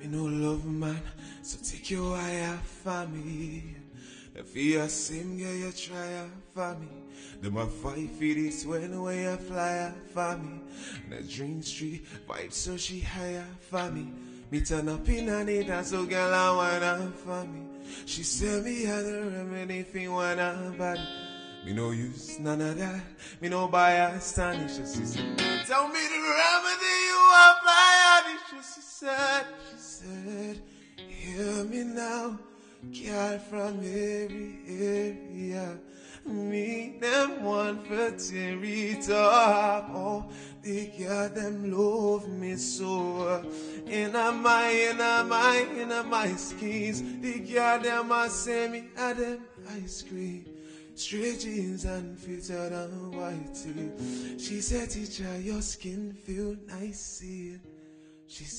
Me no love man, so take your wire for me. If you a same girl, you try for me. Them a fight for this when way you fly for me. The dream street vibe so she higher for me. Me turn up in a need so girl I wanna for me. She said me had a remedy if you wanna body. Me no use none of that. Me no buy astonish. She said, tell me the remedy you apply. She said, she said, hear me now. Girl from every area. Me them one for Terry top. Oh, they got them love me so. In a my, in a my, in a my skis. They got them a me at them ice cream. Straight jeans and fitted and white tee. She said, teacher, your skin feel nice. She said.